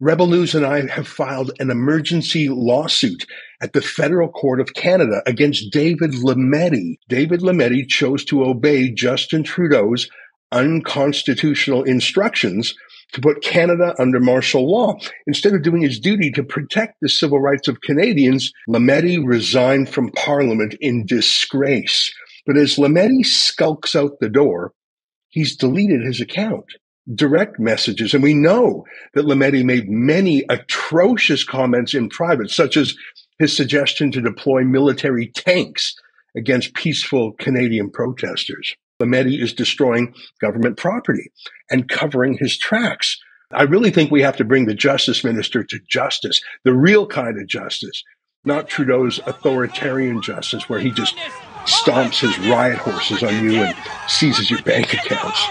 Rebel News and I have filed an emergency lawsuit at the Federal Court of Canada against David Lametti. David Lametti chose to obey Justin Trudeau's unconstitutional instructions to put Canada under martial law. Instead of doing his duty to protect the civil rights of Canadians, Lametti resigned from Parliament in disgrace. But as Lametti skulks out the door, he's deleted his account direct messages. And we know that Lametti made many atrocious comments in private, such as his suggestion to deploy military tanks against peaceful Canadian protesters. Lametti is destroying government property and covering his tracks. I really think we have to bring the justice minister to justice, the real kind of justice, not Trudeau's authoritarian justice where he just stomps his riot horses on you and seizes your bank accounts.